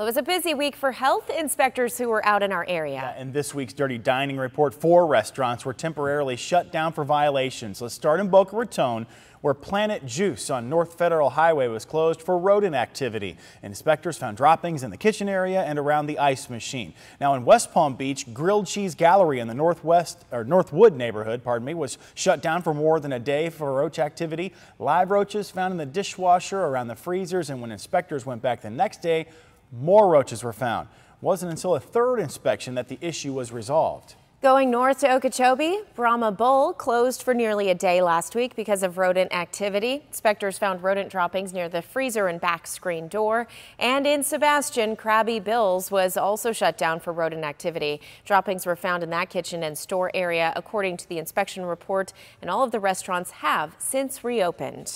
Well, it was a busy week for health inspectors who were out in our area. Yeah, in this week's Dirty Dining report, four restaurants were temporarily shut down for violations. Let's start in Boca Raton, where Planet Juice on North Federal Highway was closed for rodent activity. Inspectors found droppings in the kitchen area and around the ice machine. Now in West Palm Beach, Grilled Cheese Gallery in the Northwest or Northwood neighborhood, pardon me, was shut down for more than a day for roach activity. Live roaches found in the dishwasher around the freezers, and when inspectors went back the next day, more roaches were found. It wasn't until a third inspection that the issue was resolved. Going north to Okeechobee, Brahma Bull closed for nearly a day last week because of rodent activity. Inspectors found rodent droppings near the freezer and back screen door. And in Sebastian, Krabby Bill's was also shut down for rodent activity. Droppings were found in that kitchen and store area, according to the inspection report, and all of the restaurants have since reopened.